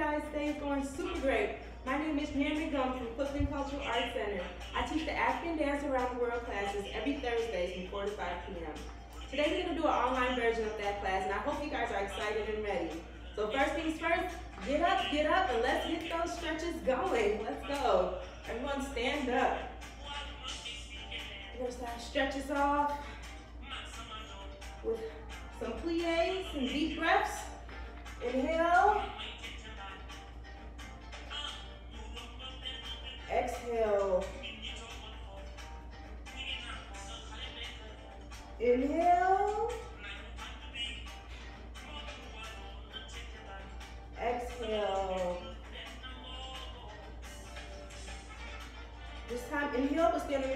guys going super great. My name is Ndieme Ngom from Clifton Cultural Arts Center. I teach the African Dance Around the World classes every Thursday from 4 to 5 p.m. Today we're going to do an online version of that class and I hope you guys are excited and ready. So first things first, get up, get up, and let's get those stretches going. Let's go. Everyone stand up. We're going to start stretches off with some plies and deep breaths. Inhale.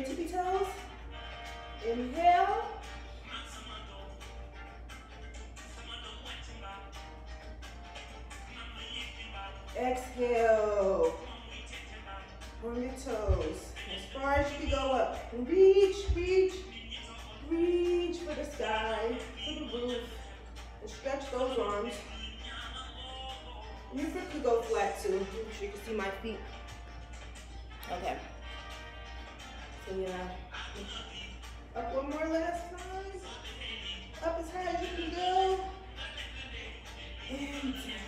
Tippy toes. Inhale. Exhale. On your toes. As far as you can go up. Reach, reach, reach for the sky, for the roof. And stretch those arms. And your foot could go flat too. Make sure you can see my feet. Yeah. Up one more last time. Up as high as you can go. And down.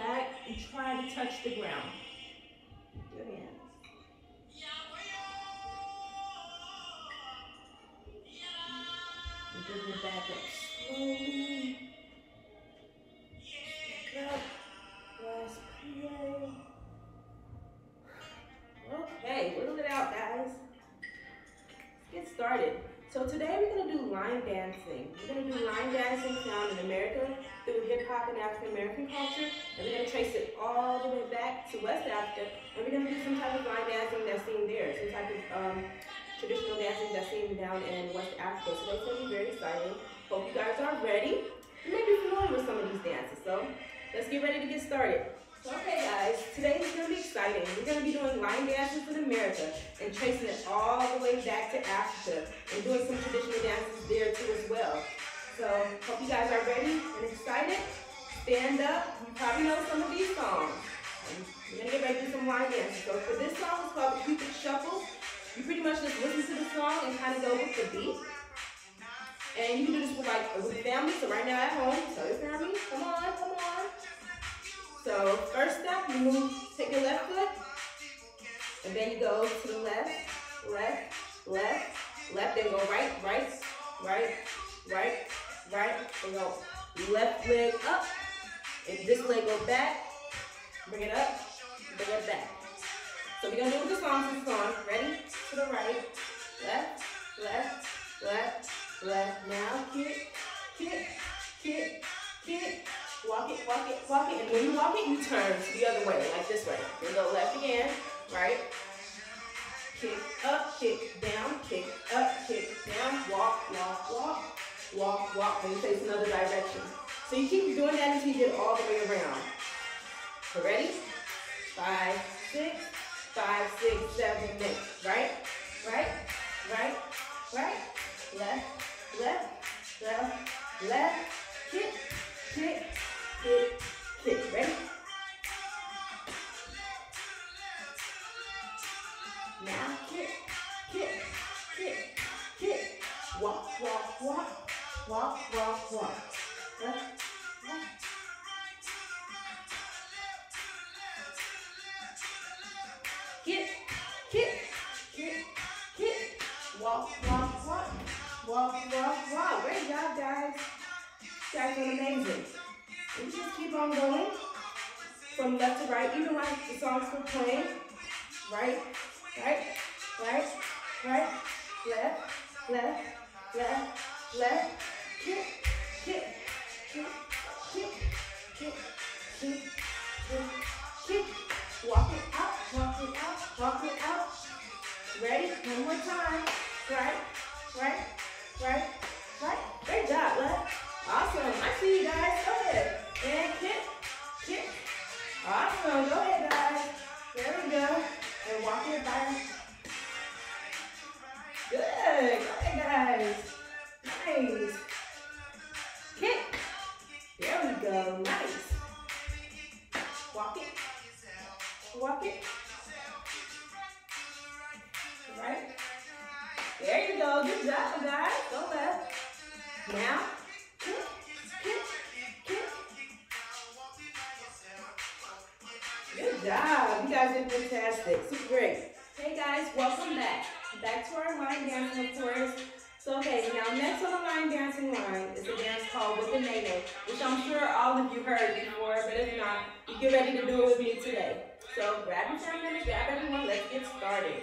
Back and try to touch the ground. Good hands. Oh. And bring your back up slowly. Through hip hop and African American culture. And we're gonna trace it all the way back to West Africa. And we're gonna do some type of line dancing that's seen there, some type of um, traditional dancing that's seen down in West Africa. So that's gonna be very exciting. Hope you guys are ready. You may be familiar with some of these dances. So let's get ready to get started. So, Okay guys, today is going to be exciting. We're going to be doing line dances in America and tracing it all the way back to Africa and doing some traditional dances there too as well. So, hope you guys are ready. Stand up. You probably know some of these songs. We're going to get ready to do some line dances. So for this song, it's called the Cupid Shuffle. You pretty much just listen to the song and kind of go with the beat. And you can do this with like with family. So right now at home, tell your family, come on, come on. So first step, you move, take your left foot, and then you go to the left, left, left, left, then go right, right, right, right, right, and go left leg up, and this leg go back, bring it up, bring it back. So we're gonna do with the song this song. Ready? To the right, left, left, left, left. Now kick, kick, kick, kick. Walk it, walk it, walk it. And when you walk it, you turn the other way, like this way. Then go left again, right? Kick up, kick down, kick up, kick down, walk, walk, walk, walk, walk. Then you face another direction. So you keep doing that until you get all the way around. So ready? Five, six, five, six, seven, eight. Right? Right? Right? Right? Left, left, left, left, kick, kick, kick, kick. Ready? Now kick, kick, kick, kick. Walk, walk, walk, walk, walk, walk. when the. We just keep on going from left to right, even like the songs we're playing. Right, right, right, right, left, left, left, left, kick, kick, kick, kick, kick, kick, kick, kick. Walk it out, walk it out, walk it out. Ready? One more time. Right, right, Go. Nice. Walk it. Walk it. Which I'm sure all of you heard before, but if not, you get ready to do it with me today. So, grab your family grab everyone, let's get started.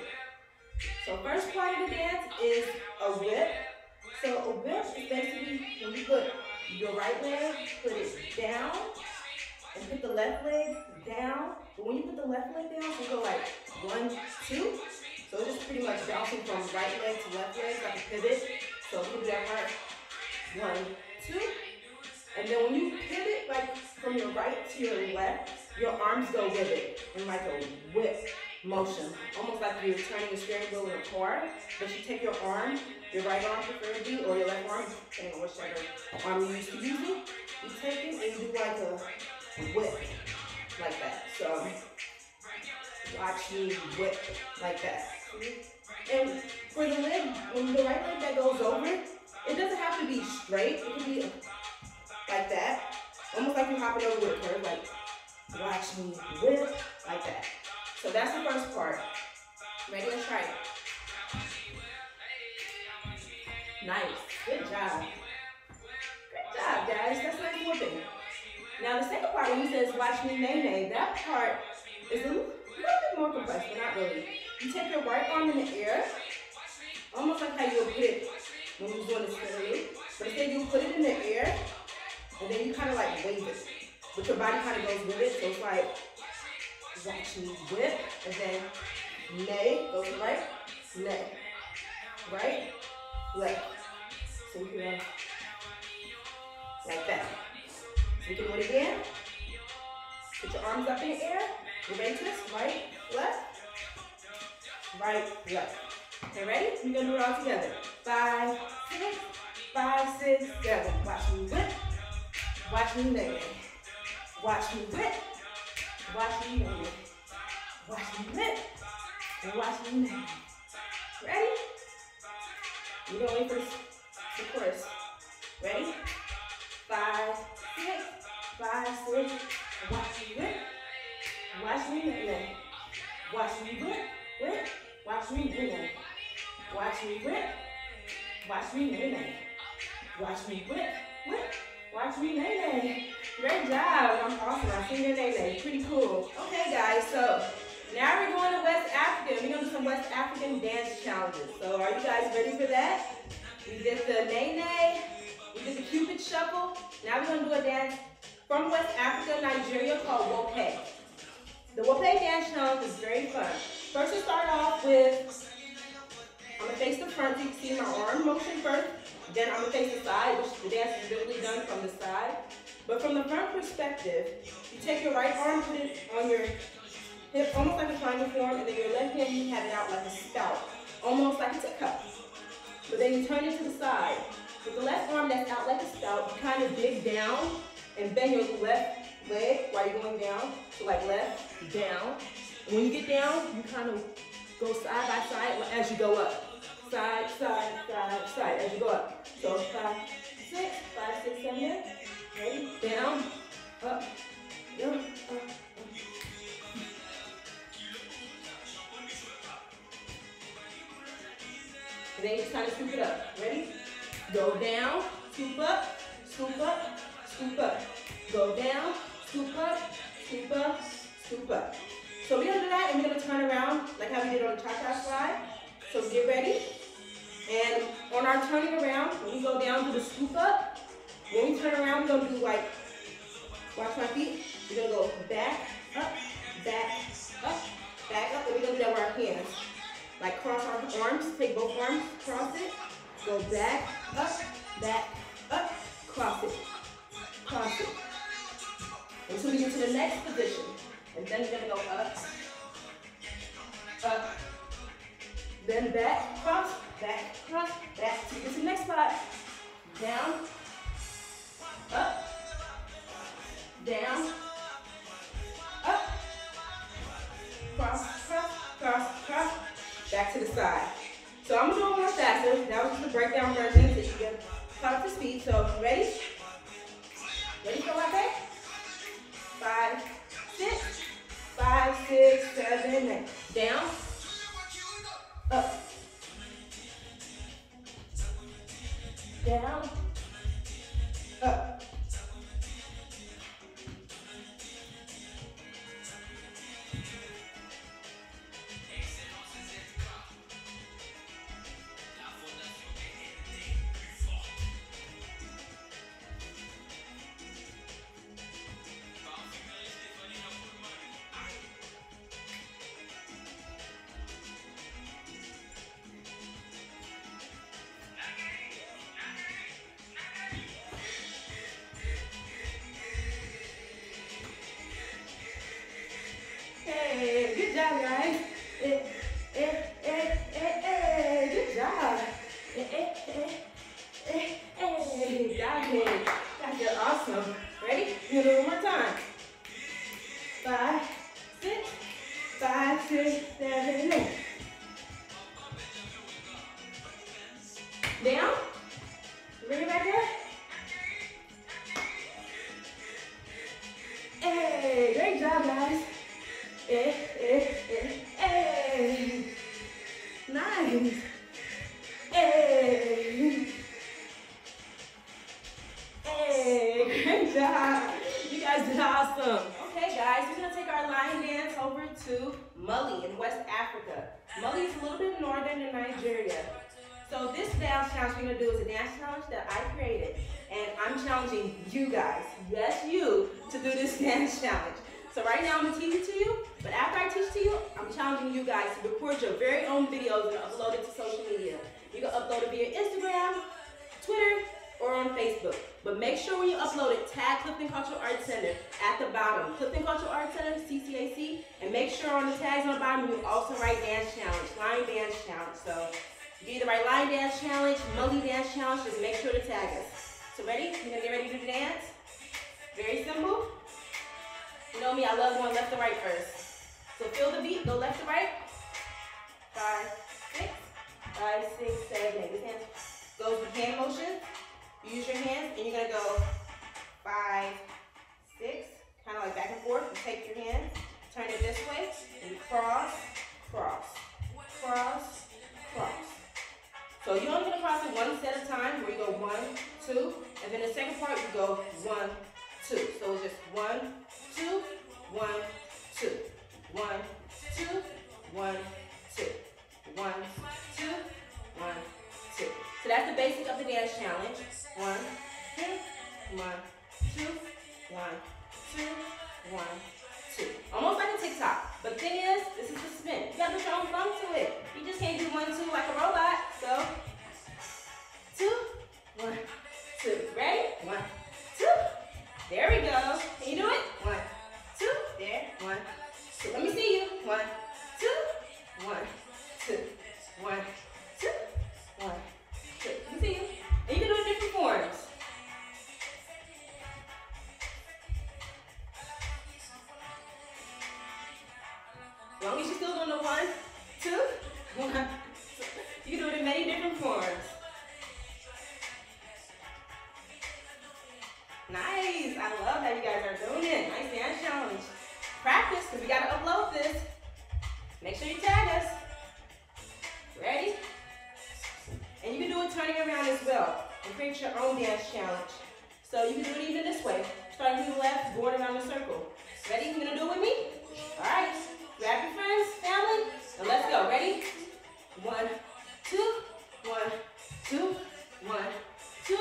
So, first part of the dance is a whip. So, a whip is basically when you put your right leg, put it down, and put the left leg down. But when you put the left leg down, you go like one, two. So it's just pretty much bouncing from right leg to left leg, like a pivot. So you do that part. One, two. And then when you pivot like from your right to your left, your arms go with it in like a whip motion. Almost like you're turning the steering wheel in a car. But you take your arm, your right arm preferably, or your left arm, depending on whichever arm you used to using. You take it and you do like a whip like that. So watch me whip like that. And for the leg, when the right leg that goes over, it doesn't have to be straight. It can be like you're hopping over with her, like watch me whip like that. So that's the first part. Ready? Let's try it. Nice. Good job. Good job, guys. That's nice whipping. Now the second part when he says watch me nay nay, that part is a little, bit more complex, but not really. You take your right arm in the air, almost like how you would put it when you are doing the spin. But instead you put it in the air, and then you kind of like wave it. But your body kind of goes with it, so it's like watch me whip, and then nay, goes right, nay, right, left. So you can, like that. You can do it again. Put your arms up in the air. Juventus, right, left, right, left. Okay, ready? We're gonna do it all together. Five, six, five, six, seven. Watch me. Watch me nay nay. Watch me whip. Watch me nay nay. Watch me whip. And watch me nay nay. Ready? We're gonna wait for the chorus. Ready? Five, six, five, six. Watch me whip. Watch me whip. Watch me whip. Whip. Watch me whip. Watch me whip. Watch me whip. Watch me. Whip. Watch me nay Great job. I'm awesome. I see your nay Pretty cool. Okay, guys. So now we're going to West Africa. We're going to do some West African dance challenges. So are you guys ready for that? We did the nay. We did the Cupid shuffle. Now we're going to do a dance from West Africa, Nigeria called Wope. The Wope dance challenge is very fun. First we start off with, I'm gonna face the front you can see my arm motion first. Then I'm gonna face the side, which the dance is really done from the side. But from the front perspective, you take your right arm, put it on your hip, almost like a triangle form, and then your left hand, you have it out like a spout, almost like it's a cup. But then you turn it to the side. With the left arm that's out like a spout, you kind of dig down and bend your left leg while you're going down. So like left, down. And when you get down, you kind of go side by side as you go up. Side, side, side, side as you go up. So five, six, when we turn around, we're gonna do like, watch my feet. We're gonna go back, up, back, up, back up, and we're gonna do that with our hands. like cross our arms, take both arms, cross it, go back, up, back, up, cross it, cross it. Until we get to the next position. And then we're gonna go up, up, then back, cross, back, cross, back. To get to the next spot. Down, down, up, cross, cross, cross, cross, back to the side. So I'm gonna do it more faster. That was a breakdown version so you get caught to speed. So ready? Ready for my back? Five, six, five, six, seven, eight. Down, up, down, up. Job, guys. Eh, eh, eh, eh, eh, good job. Eh, eh, eh, eh, eh, got it. Guys, you're awesome. Ready? Do it one more time. Five, six, five, six, seven, eight. Down. Bring it back up. Created. And I'm challenging you guys, yes you, to do this dance challenge. So right now I'm gonna teach it to you, but after I teach to you, I'm challenging you guys to record your very own videos and upload it to social media. You can upload it via Instagram, Twitter, or on Facebook. But make sure when you upload it, tag Clifton Cultural Arts Center at the bottom. Clifton Cultural Arts Center, CCAC, and make sure on the tags on the bottom you also write dance challenge, line dance challenge. So you the right line dance challenge, multi dance challenge, just make sure to tag us. So ready? You gonna get ready to do dance? Very simple. You know me, I love going left to right first. So feel the beat, go left to right. Five, six, five, six, seven, eight. This hand goes with hand motion. You use your hands and you're gonna go five, six, kind of like back and forth. You take your hands, turn it this way, and cross, cross, cross, cross. So you're only gonna it one set of time where you go one, two, and then the second part you go one, two. So it's just one, two, one, two, one, two, one, two, one, two, one, two. So that's the basic of the dance challenge. One, two, one, two, one, two, one, two. Almost like a TikTok. But the thing is, this is the spin. You gotta put your own funk to it. You just can't do one, two like a robot. So, two, Nice. I love how you guys are doing it. Nice dance challenge. Practice, because we got to upload this. Make sure you tag us. Ready? And you can do it turning around as well and create your own dance challenge. So you can do it even this way. Starting from the left, going around the circle. Ready? You gonna do it with me? All right. Grab your friends, family, and let's go. Ready? One, two, one, two, one, two,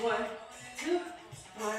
one, two, one,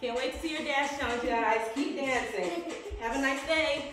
Can't wait to see your dance challenge, guys. Keep dancing. Have a nice day.